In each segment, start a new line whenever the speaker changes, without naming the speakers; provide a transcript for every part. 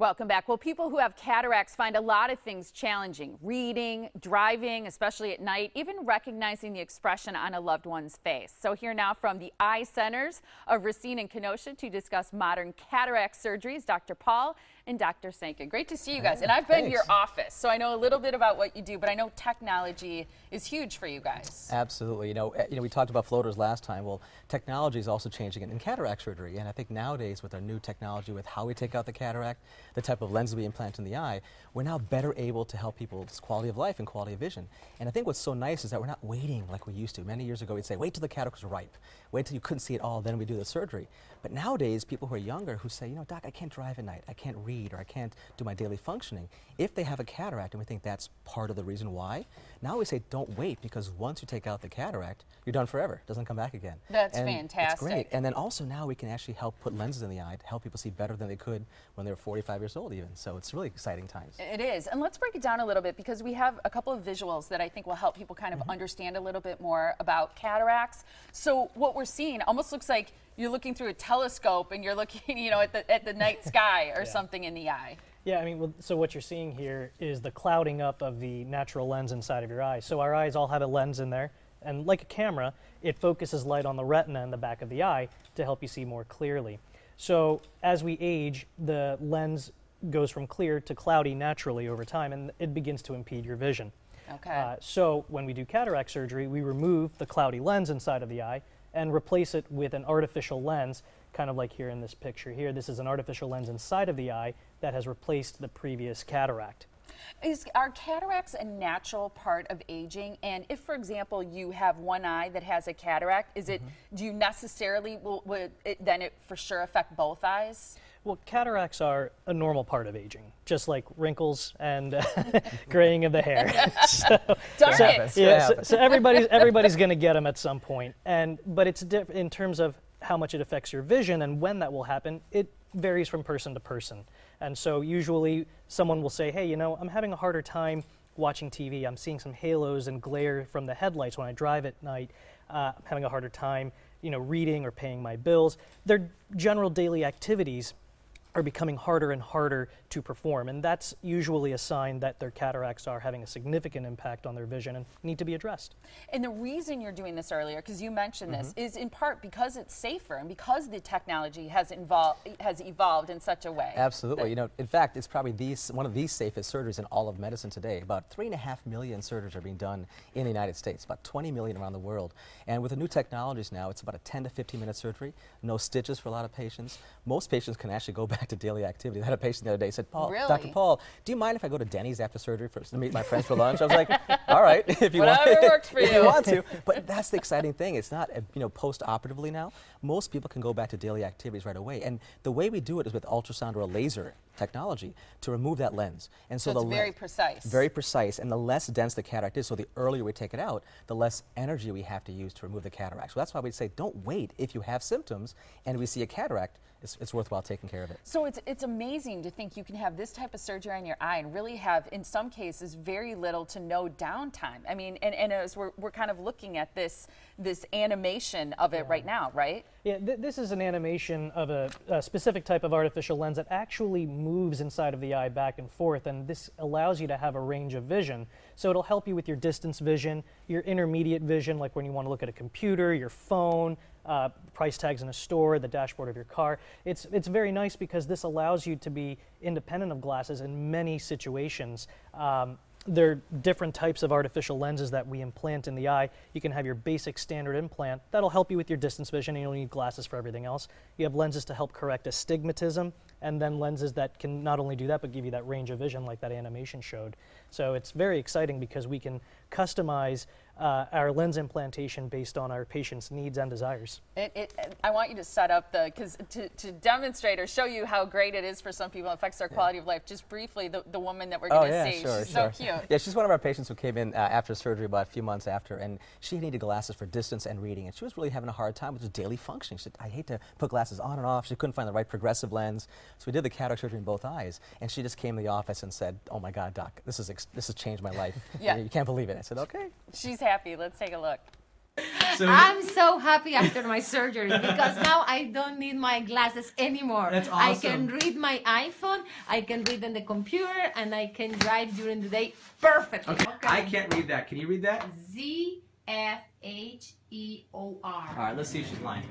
Welcome back. Well, people who have cataracts find a lot of things challenging reading, driving, especially at night, even recognizing the expression on a loved one's face. So, here now from the eye centers of Racine and Kenosha to discuss modern cataract surgeries, Dr. Paul and Dr. Sanka. Great to see you guys. And I've been to your office, so I know a little bit about what you do, but I know technology is huge for you guys.
Absolutely. You know, eh, you know, we talked about floaters last time. Well, technology is also changing in cataract surgery, and I think nowadays with our new technology, with how we take out the cataract, the type of lens we implant in the eye, we're now better able to help people's quality of life and quality of vision. And I think what's so nice is that we're not waiting like we used to. Many years ago, we'd say, wait till the cataract is ripe. Wait till you couldn't see it all, then we do the surgery. But nowadays, people who are younger who say, you know, doc, I can't drive at night, I can't read, or I can't do my daily functioning, if they have a cataract and we think that's part of the reason why, now we say don't wait because once you take out the cataract, you're done forever. It doesn't come back again.
That's
and
fantastic.
That's great. And then also now we can actually help put lenses in the eye to help people see better than they could when they were 45 years old even. So it's really exciting times.
It is. And let's break it down a little bit because we have a couple of visuals that I think will help people kind of mm -hmm. understand a little bit more about cataracts. So what we're seeing almost looks like you're looking through a telescope and you're looking, you know, at the, at the night sky or yeah. something in the eye.
Yeah, I mean, well, so what you're seeing here is the clouding up of the natural lens inside of your eye. So our eyes all have a lens in there, and like a camera, it focuses light on the retina in the back of the eye to help you see more clearly. So as we age, the lens goes from clear to cloudy naturally over time, and it begins to impede your vision.
Okay. Uh,
so when we do cataract surgery, we remove the cloudy lens inside of the eye and replace it with an artificial lens, kind of like here in this picture here. This is an artificial lens inside of the eye that has replaced the previous cataract.
Is, are cataracts a natural part of aging? And if, for example, you have one eye that has a cataract, is it, mm -hmm. do you necessarily, will, will it, then it for sure affect both eyes?
Well, cataracts are a normal part of aging, just like wrinkles and uh, graying of the hair.
so, Darn so, it.
Yeah, so, so, everybody's everybody's going to get them at some point, and but it's in terms of how much it affects your vision and when that will happen. It varies from person to person. And so usually someone will say, hey, you know, I'm having a harder time watching TV. I'm seeing some halos and glare from the headlights when I drive at night. Uh, I'm having a harder time, you know, reading or paying my bills. They're general daily activities are becoming harder and harder to perform. And that's usually a sign that their cataracts are having a significant impact on their vision and need to be addressed.
And the reason you're doing this earlier, because you mentioned mm -hmm. this, mm-hmm. is in part because it's safer and because the technology has, involved, has evolved in such a way.
Absolutely. You know, in fact, it's probably these, one of the safest surgeries in all of medicine today. About three and a half million surgeries are being done in the United States, about 20 million around the world. And with the new technologies now, it's about a 10 to 15 minute surgery, no stitches for a lot of patients. Most patients can actually go back back to daily activity. I had a patient the other day said, Paul,
really?
Dr. Paul, do you mind if I go to Denny's after surgery for, to meet my friends for lunch? I was like, all right,
if you Whatever want, works for you.
if you. want to. But that's the exciting thing. It's not, uh, you know, post-operatively now. Most people can go back to daily activities right away. And the way we do it is with ultrasound or a laser technology to remove that lens.
And so, so the very precise.
Very precise. And the less dense the cataract is, so the earlier we take it out, the less energy we have to use to remove the cataract. So that's why we say don't wait if you have symptoms and we see a cataract it's, it's worthwhile taking care of it.
So it's, it's amazing to think you can have this type of surgery on your eye and really have, in some cases, very little to no downtime. I mean, and, and as we're, we're kind of looking at this, this animation of it yeah. right now, right?
Yeah, th this is an animation of a, a, specific type of artificial lens that actually moves inside of the eye back and forth, and this allows you to have a range of vision. So it'll help you with your distance vision, your intermediate vision, like when you want to look at a computer, your phone, uh, price tags in a store, the dashboard of your car. It's, it's very nice because this allows you to be independent of glasses in many situations. Um, there are different types of artificial lenses that we implant in the eye. You can have your basic standard implant. That'll help you with your distance vision and you don't need glasses for everything else. You have lenses to help correct astigmatism and then lenses that can not only do that but give you that range of vision like that animation showed. So it's very exciting because we can customize uh, our lens implantation based on our patient's needs and desires.
It, it, I want you to set up the, because to, to, demonstrate or show you how great it is for some people, it affects their quality yeah. of life, just briefly, the, the woman that we're going to
oh,
yeah,
see, sure,
she's
sure.
so cute.
Yeah, she's one of our patients who came in uh, after surgery about a few months after, and she needed glasses for distance and reading, and she was really having a hard time with just daily functioning. She said, I hate to put glasses on and off. She couldn't find the right progressive lens, so we did the cataract surgery in both eyes, and she just came to the office and said, oh my God, doc, this, is this has changed my life.
yeah.
You can't believe it. I said, okay.
She's happy. Let's take a look.
soon.
I'm so happy after my surgery because now I don't need my glasses anymore.
That's awesome.
I can read my iPhone, I can read on the computer, and I can drive during the day perfectly. Okay.
I can't read that. Can you read that?
Z F H E O R.
All right, let's see if she's lying.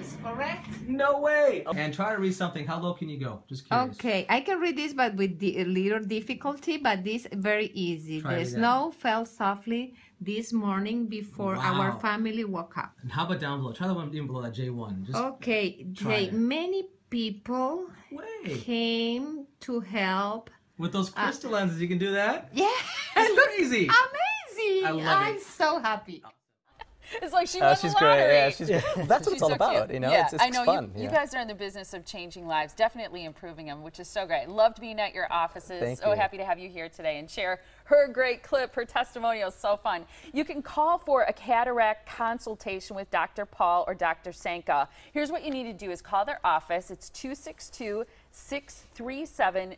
Is correct?
No way. And try to read something. How low can you go? Just curious.
Okay, I can read this, but with a little difficulty. But this very easy.
Try
the
again.
snow fell softly this morning before our family woke up.
And how about down below? Try the one even below that J1. Just
Okay,
Try
Jay,
it.
many people
way.
came to help.
With those crystal lenses, you can do that.
Yeah,
That's crazy.
amazing!
I love
I'm
it.
so happy.
It's like she
Uh,
won
she's
the lottery.
great. Yeah, she's great. Well, that's what
She's
it's all
so
about.
cute.
You know,
yeah,
it's, it's
I know
fun.
You,
yeah.
you guys are in the business of changing lives, definitely improving them, which is so great. Loved being at your offices.
Thank
so
you.
happy to have you here today and share her great clip, her testimonial. So fun. You can call for a cataract consultation with Dr. Paul or Dr. Sanka. Here's what you need to do: is call their office. It's 262 637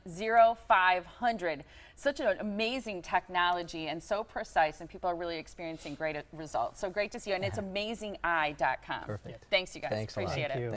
0500. Such an amazing technology and so precise, and people are really experiencing great results. So great to see you, and it's amazingeye.com.
Perfect.
Thanks, you guys.
Thanks a lot.
Appreciate
Thank
it.
you.